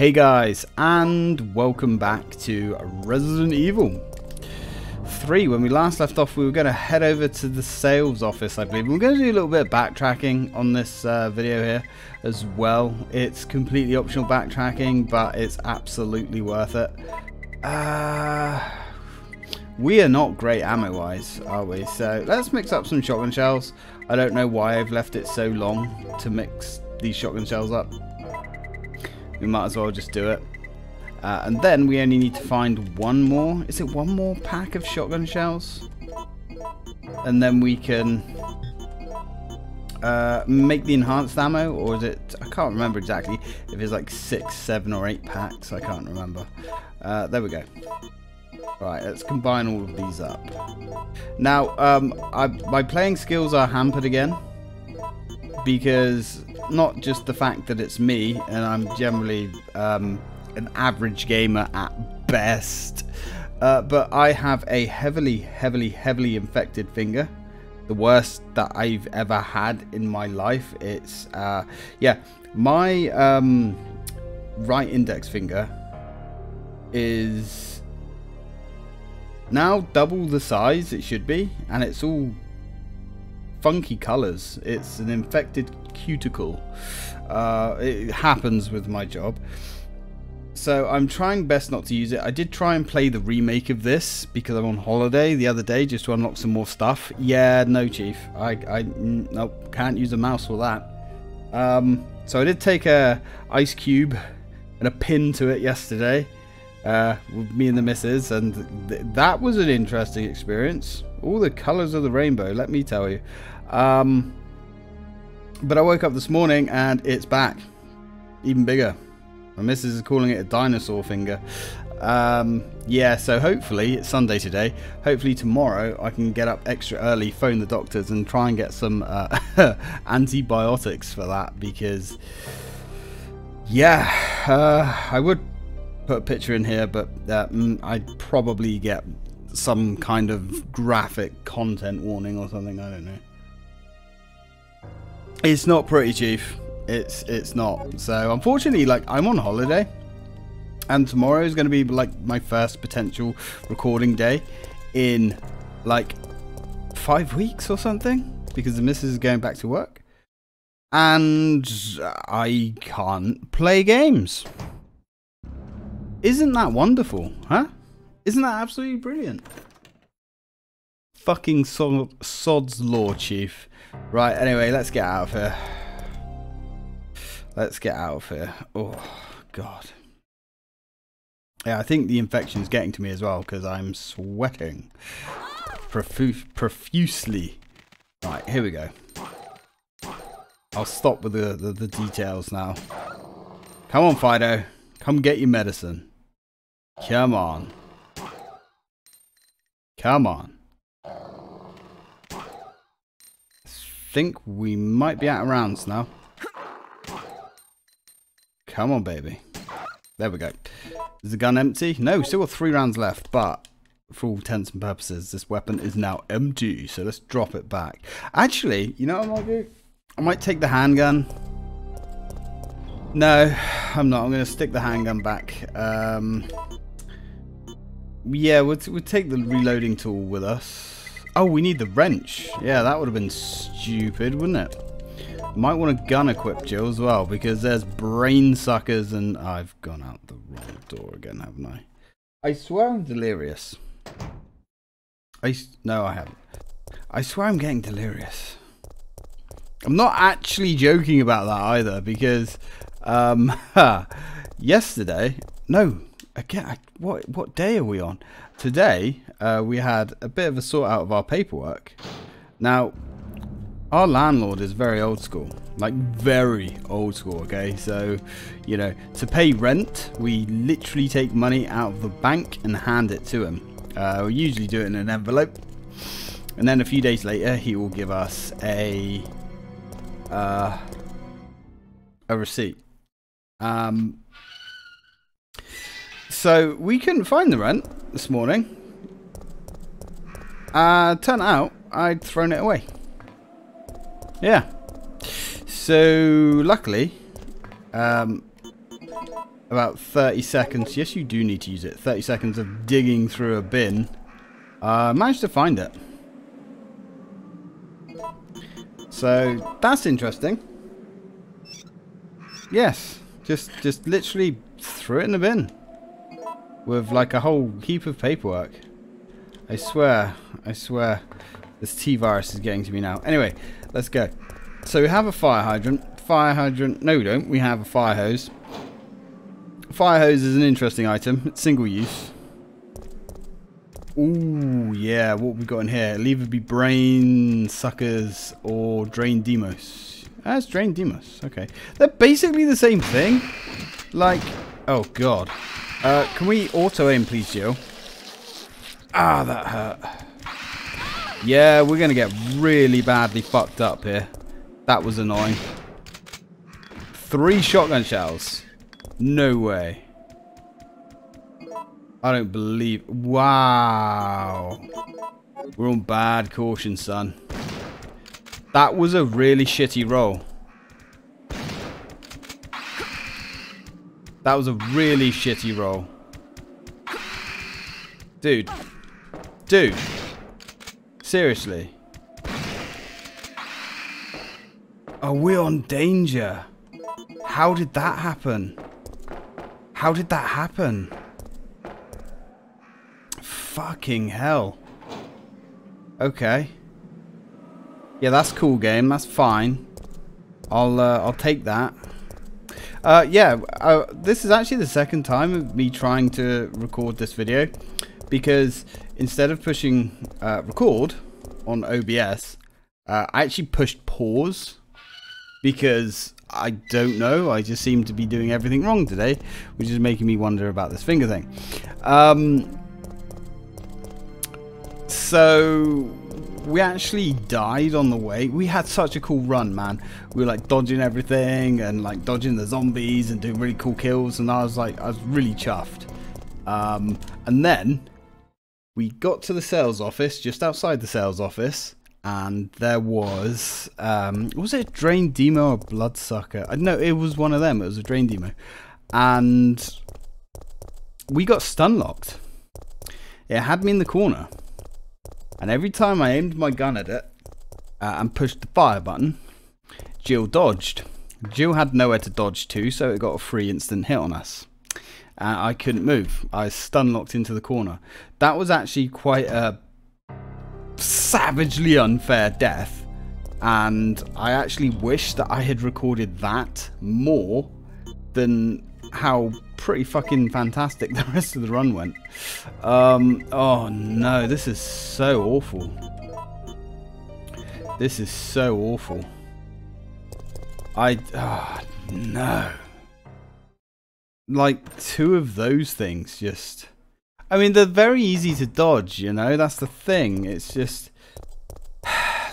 Hey guys, and welcome back to Resident Evil 3. When we last left off, we were going to head over to the sales office, I believe. We're going to do a little bit of backtracking on this uh, video here as well. It's completely optional backtracking, but it's absolutely worth it. Uh, we are not great ammo-wise, are we? So let's mix up some shotgun shells. I don't know why I've left it so long to mix these shotgun shells up we might as well just do it. Uh, and then we only need to find one more. Is it one more pack of shotgun shells? And then we can uh, make the enhanced ammo, or is it? I can't remember exactly. If it's like six, seven, or eight packs, I can't remember. Uh, there we go. Right, let's combine all of these up. Now, um, I, my playing skills are hampered again because not just the fact that it's me and I'm generally um, an average gamer at best, uh, but I have a heavily, heavily, heavily infected finger. The worst that I've ever had in my life. It's, uh, yeah, my um, right index finger is now double the size it should be, and it's all funky colors. It's an infected cuticle. Uh, it happens with my job. So I'm trying best not to use it. I did try and play the remake of this because I'm on holiday the other day just to unlock some more stuff. Yeah, no, Chief. I, I nope, can't use a mouse for that. Um, so I did take a ice cube and a pin to it yesterday uh, with me and the missus, and th that was an interesting experience. All the colours of the rainbow, let me tell you. Um, but I woke up this morning and it's back. Even bigger. My missus is calling it a dinosaur finger. Um, yeah, so hopefully, it's Sunday today. Hopefully tomorrow I can get up extra early, phone the doctors and try and get some uh, antibiotics for that because, yeah, uh, I would put a picture in here, but uh, mm, I'd probably get some kind of graphic content warning or something. I don't know. It's not pretty, Chief. It's it's not. So unfortunately, like I'm on holiday, and tomorrow is going to be like my first potential recording day in like five weeks or something because the missus is going back to work, and I can't play games. Isn't that wonderful, huh? Isn't that absolutely brilliant? Fucking sod, sod's law, Chief. Right, anyway, let's get out of here. Let's get out of here. Oh, God. Yeah, I think the infection is getting to me as well because I'm sweating profu profusely. Right, here we go. I'll stop with the, the, the details now. Come on, Fido. Come get your medicine. Come on. Come on. Think we might be out of rounds now. Come on, baby. There we go. Is the gun empty? No, still got three rounds left, but for all intents and purposes, this weapon is now empty. So let's drop it back. Actually, you know what I might do? I might take the handgun. No, I'm not. I'm going to stick the handgun back. Um, yeah, we'll, we'll take the reloading tool with us. Oh, we need the wrench. Yeah, that would have been stupid, wouldn't it? Might want a gun equipped, Jill, as well, because there's brain suckers and... I've gone out the wrong door again, haven't I? I swear I'm delirious. I... No, I haven't. I swear I'm getting delirious. I'm not actually joking about that either, because... Um, yesterday... No, again, what, what day are we on? Today, uh, we had a bit of a sort out of our paperwork. Now, our landlord is very old school, like very old school, okay? So, you know, to pay rent, we literally take money out of the bank and hand it to him. Uh, we usually do it in an envelope. And then a few days later, he will give us a, uh, a receipt. Um, so we couldn't find the rent this morning. Uh, turned out I'd thrown it away. Yeah. So luckily, um, about 30 seconds. Yes, you do need to use it. 30 seconds of digging through a bin. Uh, managed to find it. So, that's interesting. Yes, just just literally threw it in the bin. With like a whole heap of paperwork. I swear, I swear, this T-virus is getting to me now. Anyway, let's go. So we have a fire hydrant. Fire hydrant, no we don't, we have a fire hose. Fire hose is an interesting item. It's single use. Ooh, yeah, what we got in here? It'll either be brain suckers or drain deimos. That's drain deimos. Okay. They're basically the same thing. Like, oh god. Uh, can we auto aim please, Jill? Ah, that hurt. Yeah, we're going to get really badly fucked up here. That was annoying. Three shotgun shells. No way. I don't believe... Wow. We're on bad caution, son. That was a really shitty roll. That was a really shitty roll. Dude. Dude. Seriously. Are we on danger? How did that happen? How did that happen? Fucking hell. Okay. Yeah, that's cool game. That's fine. I'll uh, I'll take that. Uh, yeah, uh, this is actually the second time of me trying to record this video because instead of pushing uh, record on OBS, uh, I actually pushed pause because I don't know. I just seem to be doing everything wrong today, which is making me wonder about this finger thing. Um, so we actually died on the way. We had such a cool run, man. We were like dodging everything and like dodging the zombies and doing really cool kills. And I was like, I was really chuffed. Um, and then we got to the sales office, just outside the sales office, and there was um, was it a drain demo or bloodsucker? I know it was one of them. It was a drain demo, and we got stun locked. It had me in the corner, and every time I aimed my gun at it uh, and pushed the fire button, Jill dodged. Jill had nowhere to dodge to, so it got a free instant hit on us. Uh, I couldn't move. I stun locked into the corner. That was actually quite a savagely unfair death. And I actually wish that I had recorded that more than how pretty fucking fantastic the rest of the run went. Um, oh no, this is so awful. This is so awful. I, oh, no. Like, two of those things just... I mean, they're very easy to dodge, you know? That's the thing. It's just...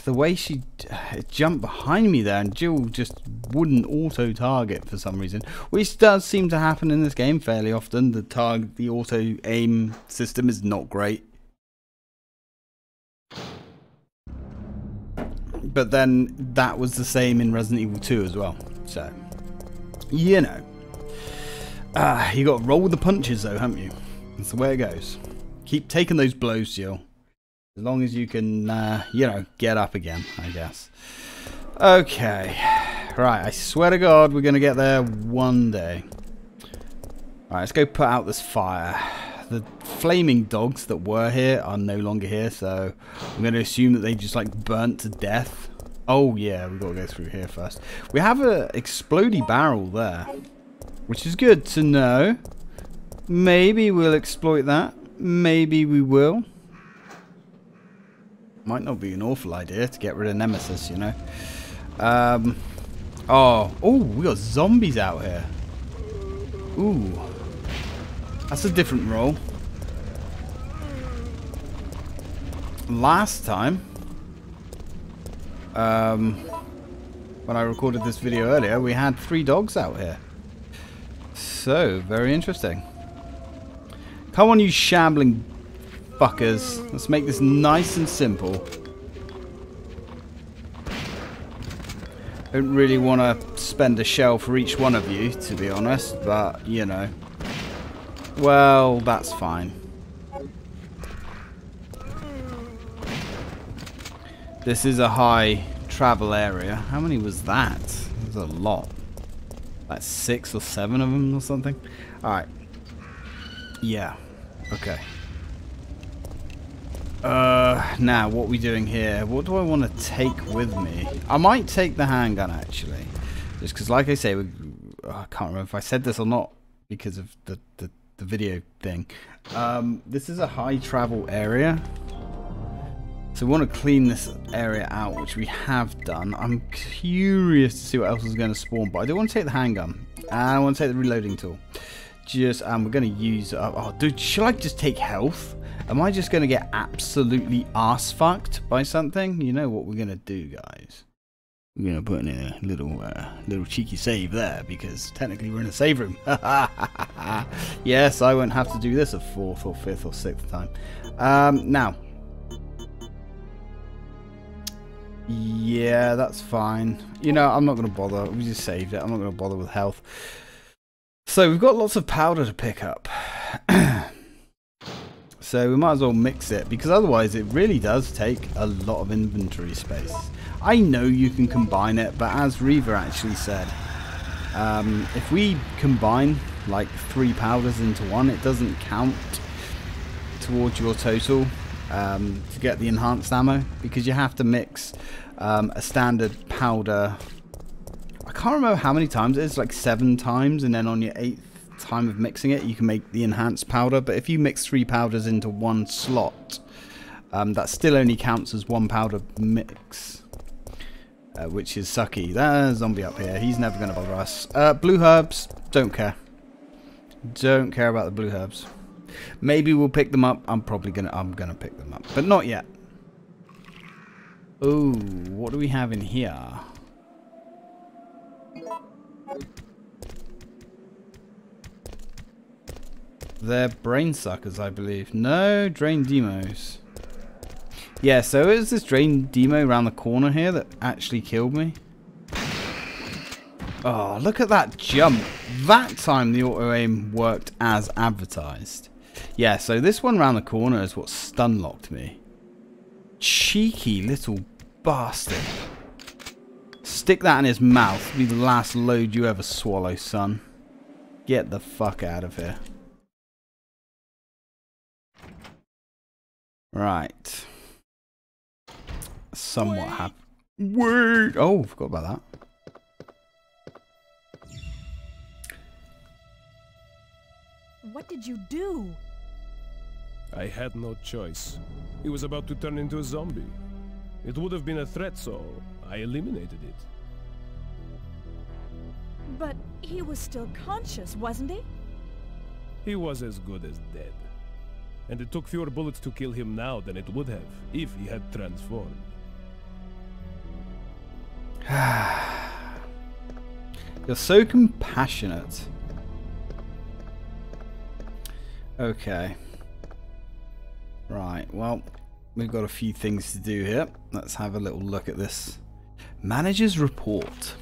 The way she jumped behind me there and Jill just wouldn't auto-target for some reason. Which does seem to happen in this game fairly often. The target, the auto-aim system is not great. But then that was the same in Resident Evil 2 as well. So, you know. Ah, you got to roll with the punches though, haven't you? That's the way it goes. Keep taking those blows, Jill. As long as you can, uh, you know, get up again, I guess. Okay. Right, I swear to God we're going to get there one day. Alright, let's go put out this fire. The flaming dogs that were here are no longer here, so I'm going to assume that they just, like, burnt to death. Oh, yeah, we've got to go through here first. We have a explodey barrel there, which is good to know. Maybe we'll exploit that. Maybe we will. Might not be an awful idea to get rid of Nemesis, you know. Um, oh, oh, we got zombies out here. Ooh, that's a different role. Last time, um, when I recorded this video earlier, we had three dogs out here. So, very interesting. Come on, you shambling fuckers. Let's make this nice and simple. Don't really want to spend a shell for each one of you, to be honest, but, you know. Well, that's fine. This is a high travel area. How many was that? There's a lot. Like six or seven of them or something. Alright. Yeah. Okay. Uh, now, what we doing here? What do I want to take with me? I might take the handgun, actually. Just because, like I say, we, I can't remember if I said this or not because of the, the, the video thing. Um, this is a high travel area. So we want to clean this area out, which we have done. I'm curious to see what else is going to spawn, but I do want to take the handgun. And I want to take the reloading tool. Just, um, we're going to use, uh, oh, dude, should I just take health? Am I just going to get absolutely ass fucked by something? You know what we're going to do, guys. We're going to put in a little, uh, little cheeky save there, because technically we're in a save room. yes, I won't have to do this a fourth or fifth or sixth time. Um, now, yeah, that's fine. You know, I'm not going to bother. We just saved it. I'm not going to bother with health. So we've got lots of powder to pick up. so we might as well mix it because otherwise it really does take a lot of inventory space. I know you can combine it, but as Reaver actually said, um, if we combine like three powders into one, it doesn't count towards your total um, to get the enhanced ammo because you have to mix um, a standard powder. I can't remember how many times it is, like seven times, and then on your eighth time of mixing it, you can make the enhanced powder. But if you mix three powders into one slot, um, that still only counts as one powder mix. Uh, which is sucky. A zombie up here. He's never going to bother us. Uh, blue herbs, don't care. Don't care about the blue herbs. Maybe we'll pick them up. I'm probably gonna I'm gonna pick them up. But not yet. Oh, what do we have in here? They're brain suckers, I believe. No, drain deimos. Yeah, so it was this drain demo around the corner here that actually killed me. Oh, look at that jump. That time the auto-aim worked as advertised. Yeah, so this one round the corner is what stun locked me. Cheeky little bastard. Stick that in his mouth. Be the last load you ever swallow, son. Get the fuck out of here. Right. Somewhat happy. Wait! Oh, forgot about that. What did you do? I had no choice. He was about to turn into a zombie. It would have been a threat, so I eliminated it. But he was still conscious, wasn't he? He was as good as dead. And it took fewer bullets to kill him now than it would have if he had transformed. You're so compassionate. Okay. Right, well, we've got a few things to do here. Let's have a little look at this. Manager's Report.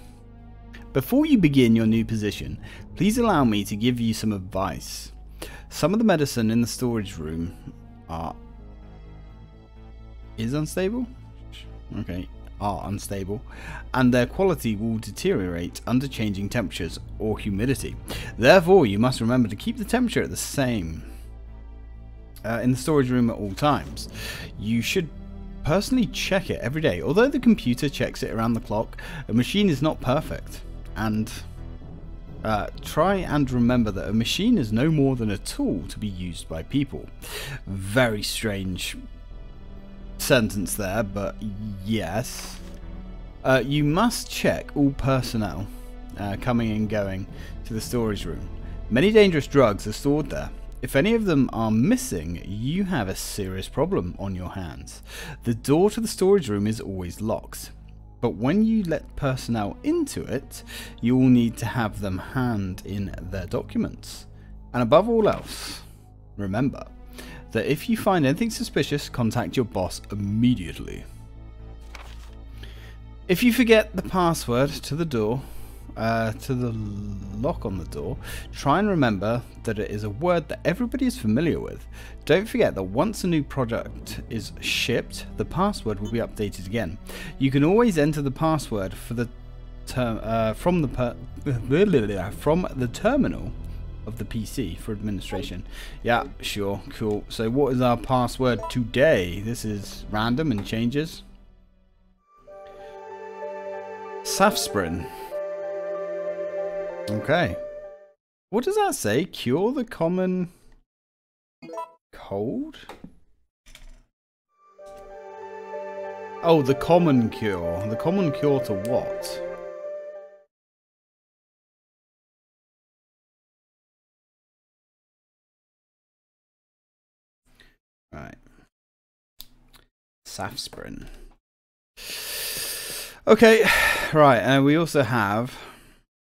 Before you begin your new position, please allow me to give you some advice. Some of the medicine in the storage room are is unstable. Okay, are unstable, and their quality will deteriorate under changing temperatures or humidity. Therefore, you must remember to keep the temperature at the same uh, in the storage room at all times. You should personally check it every day. Although the computer checks it around the clock, a machine is not perfect. And uh, try and remember that a machine is no more than a tool to be used by people. Very strange sentence there, but yes. Uh, you must check all personnel uh, coming and going to the storage room. Many dangerous drugs are stored there. If any of them are missing, you have a serious problem on your hands. The door to the storage room is always locked. But when you let personnel into it, you will need to have them hand in their documents. And above all else, remember that if you find anything suspicious, contact your boss immediately. If you forget the password to the door, uh, to the lock on the door, try and remember that it is a word that everybody is familiar with. Don't forget that once a new product is shipped, the password will be updated again. You can always enter the password for the ter uh, from the from the terminal of the PC for administration. Yeah, sure, cool. So what is our password today? This is random and changes. Safsprin. Okay. What does that say? Cure the common cold? Oh, the common cure. The common cure to what? Right. Safsprin. Okay, right, and we also have...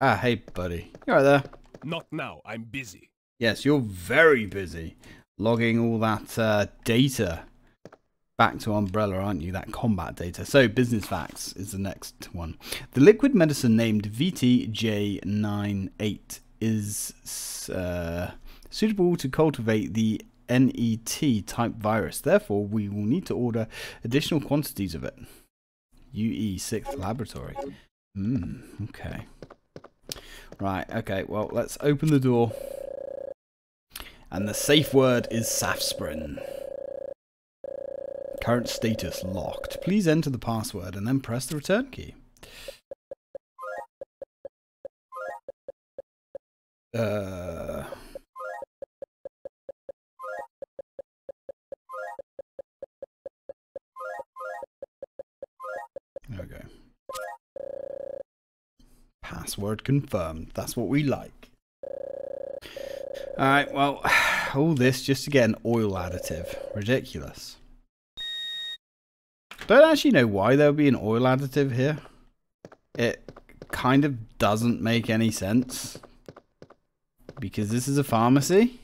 Ah, hey, buddy. You right there? Not now, I'm busy. Yes, you're very busy logging all that uh, data back to Umbrella, aren't you? That combat data. So, business facts is the next one. The liquid medicine named VTJ98 is uh, suitable to cultivate the NET type virus. Therefore, we will need to order additional quantities of it. UE 6th laboratory. Hmm, okay. Right, okay, well, let's open the door. And the safe word is Safsprin. Current status locked. Please enter the password and then press the return key. Uh... Password confirmed. That's what we like. Alright, well, all this just to get an oil additive. Ridiculous. Don't actually know why there would be an oil additive here. It kind of doesn't make any sense. Because this is a pharmacy.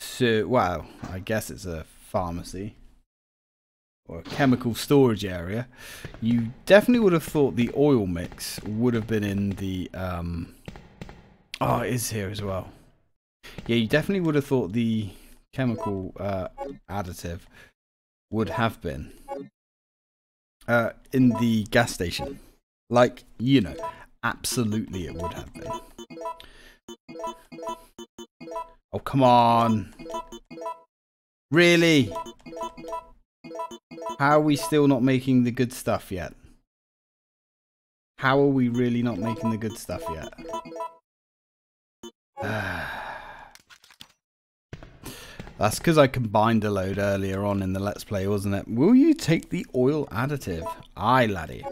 So, well, I guess it's a pharmacy or a chemical storage area, you definitely would have thought the oil mix would have been in the. Um, oh, it is here as well. Yeah, you definitely would have thought the chemical uh, additive would have been uh, in the gas station. Like, you know, absolutely it would have been. Oh, come on. Really? How are we still not making the good stuff yet? How are we really not making the good stuff yet? That's because I combined a load earlier on in the Let's Play, wasn't it? Will you take the oil additive? Aye, laddie.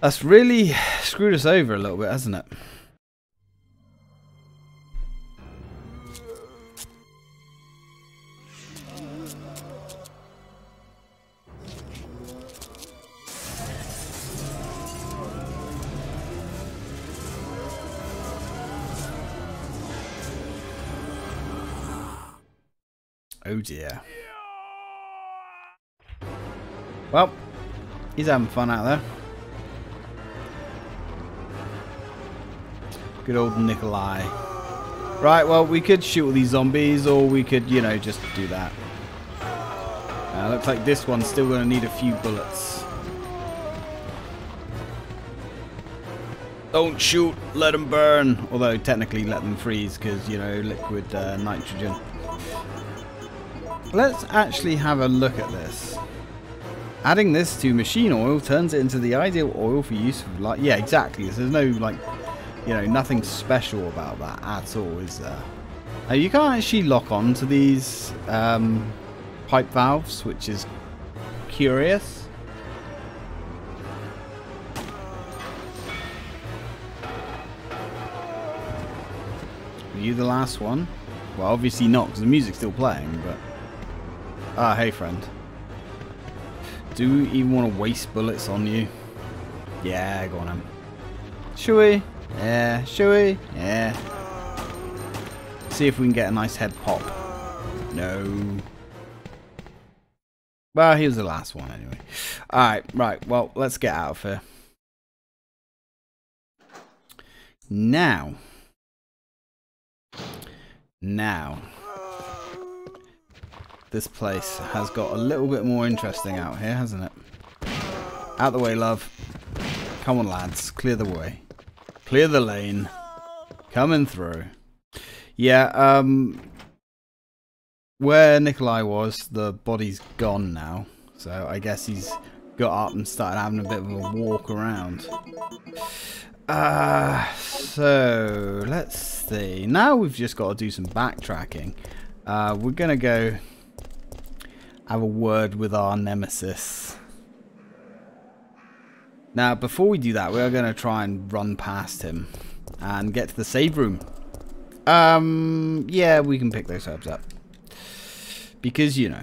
That's really screwed us over a little bit, hasn't it? Oh dear. Well, he's having fun out there. Good old Nikolai. Right, well, we could shoot all these zombies, or we could, you know, just do that. Uh, looks like this one's still going to need a few bullets. Don't shoot, let them burn. Although, technically, let them freeze, because, you know, liquid uh, nitrogen. Let's actually have a look at this. Adding this to machine oil turns it into the ideal oil for use of like yeah exactly. There's no like you know nothing special about that at all, is there? Now you can't actually lock on to these um, pipe valves, which is curious. Are you the last one? Well, obviously not, because the music's still playing, but... Ah, hey friend. Do we even want to waste bullets on you? Yeah, go on then. Should we? Yeah, should we? Yeah. See if we can get a nice head pop. No. Well, he was the last one anyway. Alright, right. Well, let's get out of here. Now. Now. This place has got a little bit more interesting out here, hasn't it? Out the way, love. Come on, lads. Clear the way. Clear the lane. Coming through. Yeah, um... Where Nikolai was, the body's gone now. So I guess he's got up and started having a bit of a walk around. Uh, so, let's see. Now we've just got to do some backtracking. Uh, we're going to go have a word with our nemesis. Now, before we do that, we are going to try and run past him and get to the save room. Um, yeah, we can pick those herbs up. Because, you know.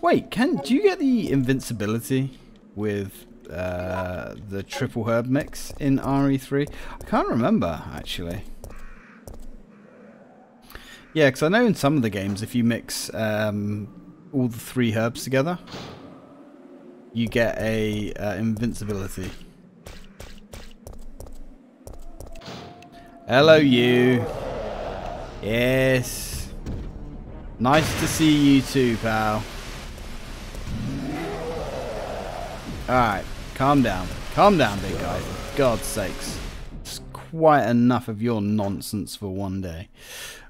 Wait, can do you get the invincibility with uh, the triple herb mix in RE3? I can't remember, actually. Yeah, because I know in some of the games, if you mix um, all the three herbs together, you get a uh, invincibility. Hello, you. Yes. Nice to see you too, pal. Alright, calm down. Calm down, big guy. For God's sakes. It's quite enough of your nonsense for one day.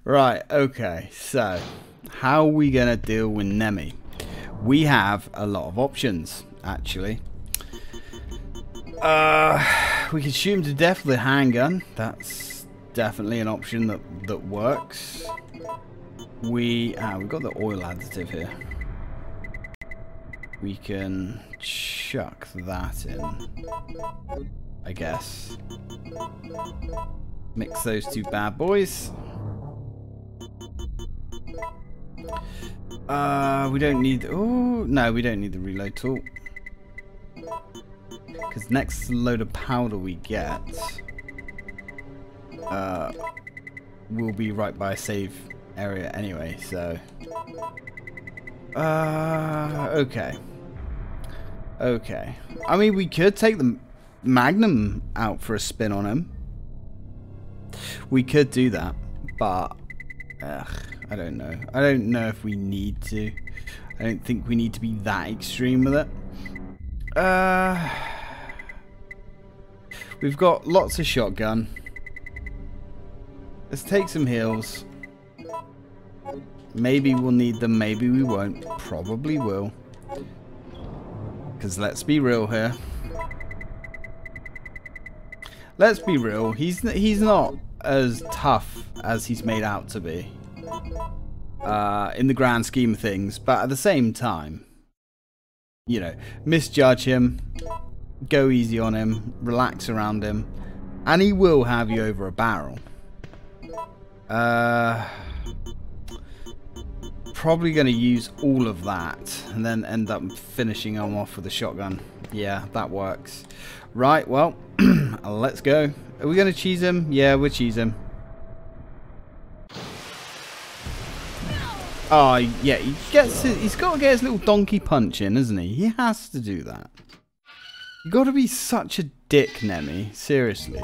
Right, okay, so how are we going to deal with Nemi? We have a lot of options, actually. Uh, we can shoot him to death with a handgun. That's definitely an option that, that works. We, ah, we've got the oil additive here. We can chuck that in, I guess. Mix those two bad boys. Uh, we don't need... Oh, no, we don't need the reload tool. Because next load of powder we get uh, will be right by a save area anyway, so... Uh, okay. Okay. I mean, we could take the Magnum out for a spin on him. We could do that, but... Ugh, I don't know. I don't know if we need to. I don't think we need to be that extreme with it. Uh, we've got lots of shotgun. Let's take some heals. Maybe we'll need them, maybe we won't. Probably will. Because let's be real here. Let's be real. He's he's not as tough as he's made out to be. Uh, in the grand scheme of things. But at the same time, you know, misjudge him. Go easy on him. Relax around him. And he will have you over a barrel. Uh probably going to use all of that and then end up finishing him off with a shotgun. Yeah, that works. Right, well, let's go. Are we going to cheese him? Yeah, we'll cheese him. Oh, yeah, he gets his, he's got to get his little donkey punch in, isn't he? He has to do that. You got to be such a dick, Nemi. Seriously.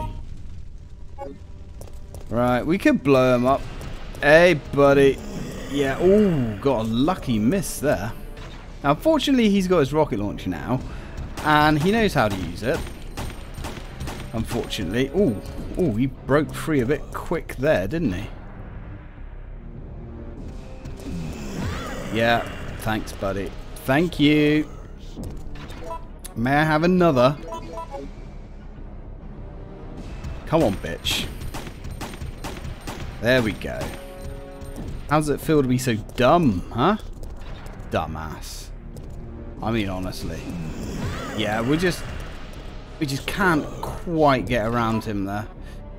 Right, we could blow him up. Hey, buddy. Yeah, oh, got a lucky miss there. Now, unfortunately, he's got his rocket launcher now, and he knows how to use it. Unfortunately. Oh, oh, he broke free a bit quick there, didn't he? Yeah, thanks, buddy. Thank you. May I have another? Come on, bitch. There we go. How does it feel to be so dumb, huh? Dumbass. I mean, honestly. Yeah, we just... We just can't quite get around him there.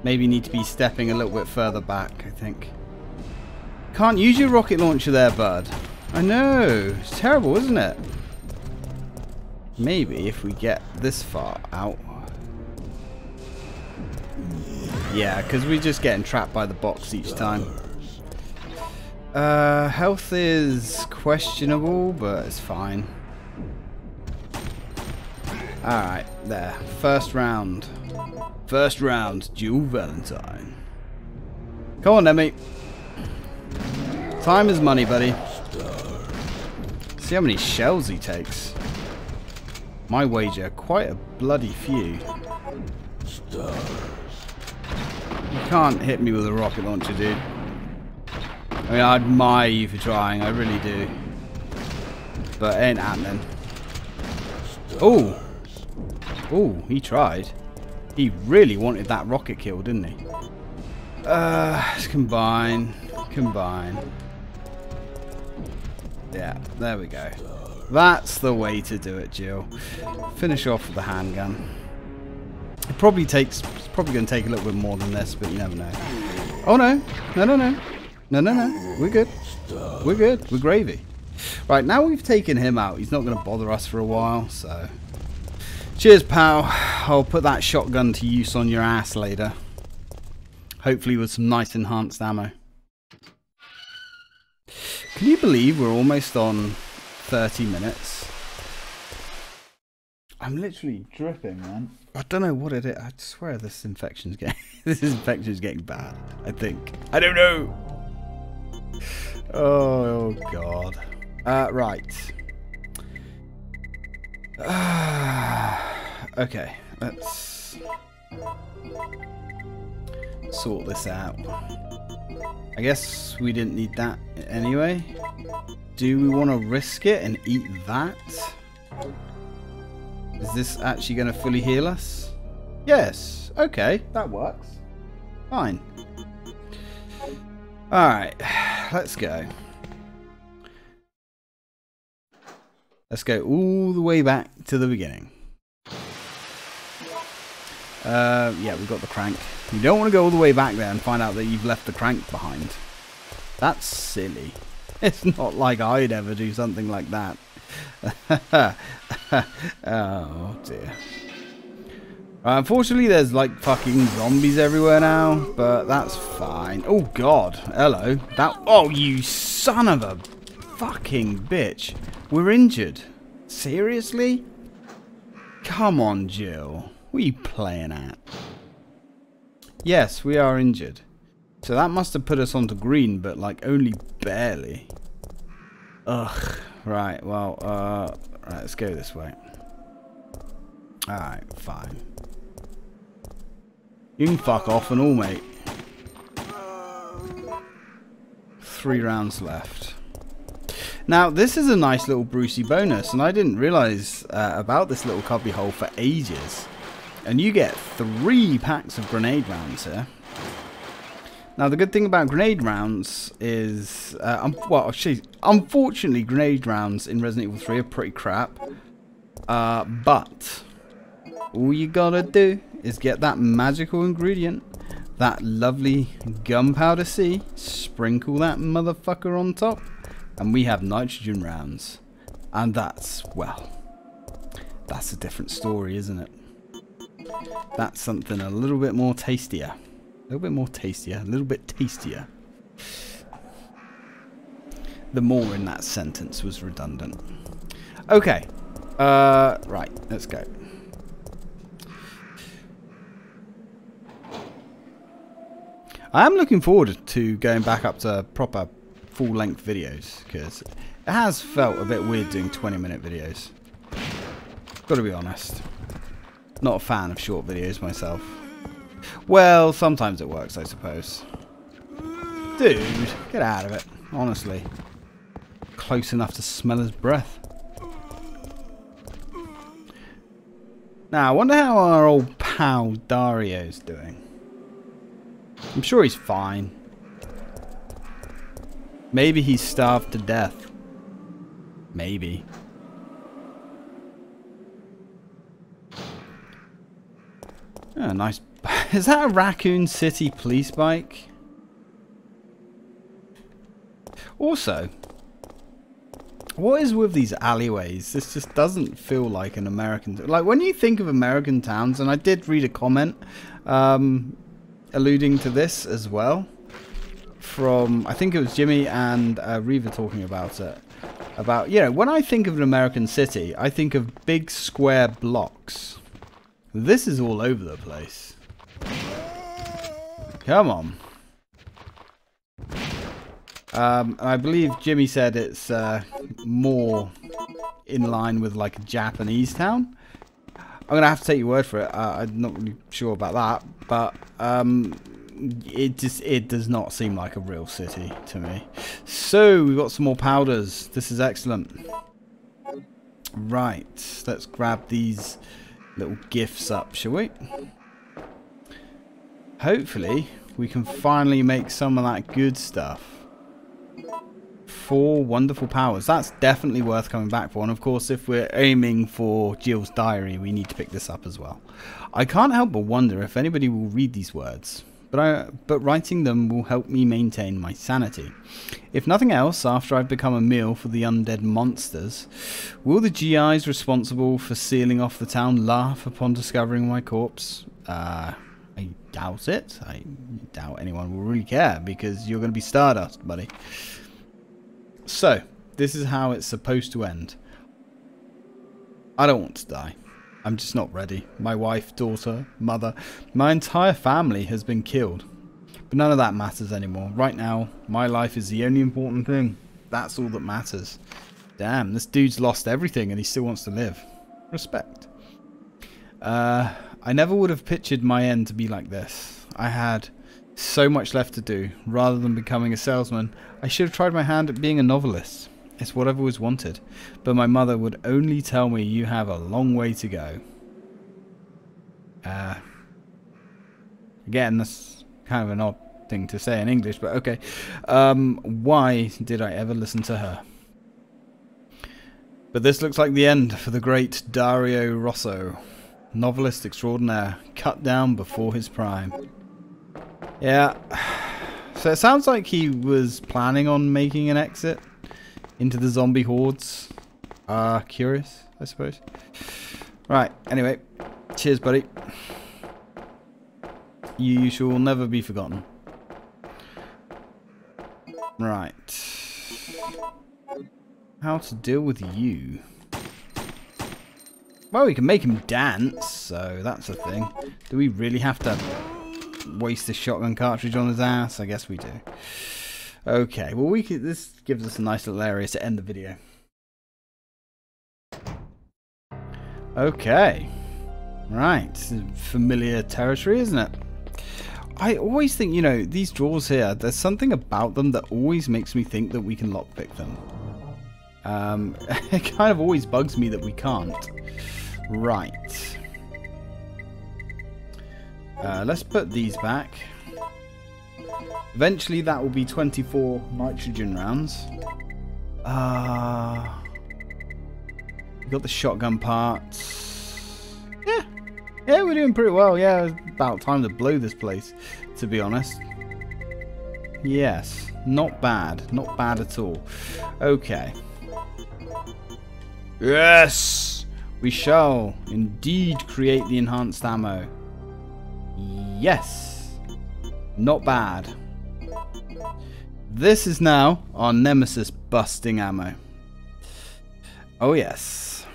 Maybe need to be stepping a little bit further back, I think. Can't use your rocket launcher there, bud. I know. It's terrible, isn't it? Maybe if we get this far out. Yeah, because we're just getting trapped by the box each time. Uh, health is questionable, but it's fine. Alright, there. First round. First round, Jill Valentine. Come on mate. Time is money, buddy. See how many shells he takes. My wager, quite a bloody few. You can't hit me with a rocket launcher, dude. I mean, I admire you for trying, I really do. But ain't happening. Oh! Oh, he tried. He really wanted that rocket kill, didn't he? Uh, let's combine. Combine. Yeah, there we go. That's the way to do it, Jill. Finish off with the handgun. It probably takes, it's probably going to take a little bit more than this, but you never know. Oh no, no, no, no. No, no, no. We're good. We're good. We're gravy. Right, now we've taken him out, he's not going to bother us for a while, so... Cheers, pal. I'll put that shotgun to use on your ass later. Hopefully with some nice enhanced ammo. Can you believe we're almost on 30 minutes? I'm literally dripping, man. I don't know what it is. I swear this infection's getting this infection's getting bad. I think. I don't know. Oh god. Uh, right. okay, let's sort this out. I guess we didn't need that anyway. Do we want to risk it and eat that? Is this actually going to fully heal us? Yes. Okay, that works. Fine. Alright, let's go. Let's go all the way back to the beginning. Uh, yeah, we've got the crank. You don't want to go all the way back there and find out that you've left the crank behind. That's silly. It's not like I'd ever do something like that. oh dear. Uh, unfortunately, there's like fucking zombies everywhere now, but that's fine. Oh god, hello. That. Oh, you son of a fucking bitch. We're injured. Seriously? Come on, Jill. Are you playing at? Yes, we are injured. So that must have put us onto green, but like only barely. Ugh. Right, well, uh, right, let's go this way. Alright, fine. You can fuck off and all, mate. Three rounds left. Now, this is a nice little Brucey bonus, and I didn't realise uh, about this little cubby hole for ages. And you get three packs of grenade rounds here. Now, the good thing about grenade rounds is, uh, well, actually, unfortunately, grenade rounds in Resident Evil 3 are pretty crap. Uh, but, all you gotta do is get that magical ingredient, that lovely gunpowder C, sprinkle that motherfucker on top, and we have nitrogen rounds. And that's, well, that's a different story, isn't it? That's something a little bit more tastier. A little bit more tastier, a little bit tastier. The more in that sentence was redundant. Okay. Uh, right, let's go. I am looking forward to going back up to proper full-length videos because it has felt a bit weird doing 20-minute videos. Got to be honest. Not a fan of short videos myself. Well, sometimes it works, I suppose. Dude, get out of it. Honestly. Close enough to smell his breath. Now, I wonder how our old pal Dario's doing. I'm sure he's fine. Maybe he's starved to death. Maybe. Oh, nice. Is that a Raccoon City police bike? Also, what is with these alleyways? This just doesn't feel like an American... Like, when you think of American towns, and I did read a comment um, alluding to this as well, from, I think it was Jimmy and uh, Reva talking about it. about, you know, when I think of an American city, I think of big square blocks. This is all over the place. Come on. Um, I believe Jimmy said it's uh, more in line with like a Japanese town. I'm gonna have to take your word for it. Uh, I'm not really sure about that, but um, it just it does not seem like a real city to me. So we've got some more powders. This is excellent. Right, let's grab these little gifts up, shall we? Hopefully, we can finally make some of that good stuff four wonderful powers. That's definitely worth coming back for. And of course, if we're aiming for Jill's diary, we need to pick this up as well. I can't help but wonder if anybody will read these words. But, I, but writing them will help me maintain my sanity. If nothing else, after I've become a meal for the undead monsters, will the GIs responsible for sealing off the town laugh upon discovering my corpse? Uh, I doubt it. I doubt anyone will really care because you're going to be Stardust, buddy. So, this is how it's supposed to end. I don't want to die. I'm just not ready. My wife, daughter, mother, my entire family has been killed. But none of that matters anymore. Right now, my life is the only important thing. That's all that matters. Damn, this dude's lost everything and he still wants to live. Respect. Uh, I never would have pictured my end to be like this. I had so much left to do. Rather than becoming a salesman, I should have tried my hand at being a novelist. It's what I've always wanted. But my mother would only tell me you have a long way to go. Uh, again, that's kind of an odd thing to say in English, but okay. Um, why did I ever listen to her? But this looks like the end for the great Dario Rosso, novelist extraordinaire, cut down before his prime. Yeah. So it sounds like he was planning on making an exit into the zombie hordes. Uh, curious, I suppose. Right, anyway. Cheers, buddy. You shall never be forgotten. Right. How to deal with you. Well, we can make him dance, so that's a thing. Do we really have to waste a shotgun cartridge on his ass? I guess we do. Okay, well we could, this gives us a nice little area to end the video. Okay. Right, familiar territory, isn't it? I always think, you know, these drawers here, there's something about them that always makes me think that we can lockpick them. Um, it kind of always bugs me that we can't. Right. Uh, let's put these back. Eventually that will be 24 nitrogen rounds. Uh, got the shotgun parts. Yeah. Yeah, we're doing pretty well. Yeah, about time to blow this place, to be honest. Yes, not bad. Not bad at all. Okay. Yes! We shall indeed create the enhanced ammo. Yes. Not bad. This is now our Nemesis busting ammo. Oh yes.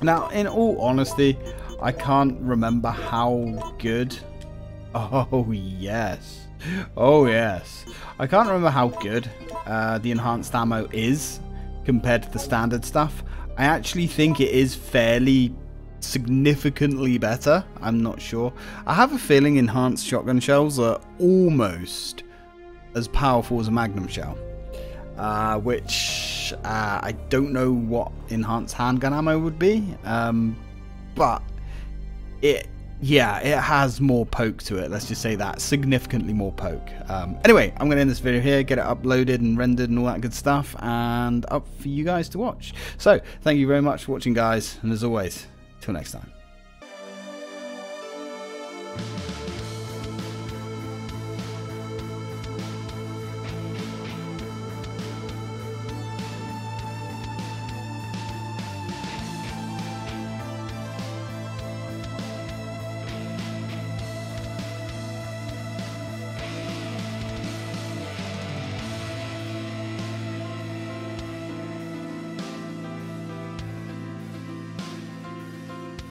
Now, in all honesty, I can't remember how good... Oh yes. Oh yes. I can't remember how good uh, the enhanced ammo is compared to the standard stuff. I actually think it is fairly significantly better. I'm not sure. I have a feeling enhanced shotgun shells are almost as powerful as a magnum shell, uh, which uh, I don't know what enhanced handgun ammo would be, um, but it yeah it has more poke to it. Let's just say that significantly more poke. Um, anyway, I'm gonna end this video here, get it uploaded and rendered and all that good stuff, and up for you guys to watch. So thank you very much for watching, guys, and as always, till next time.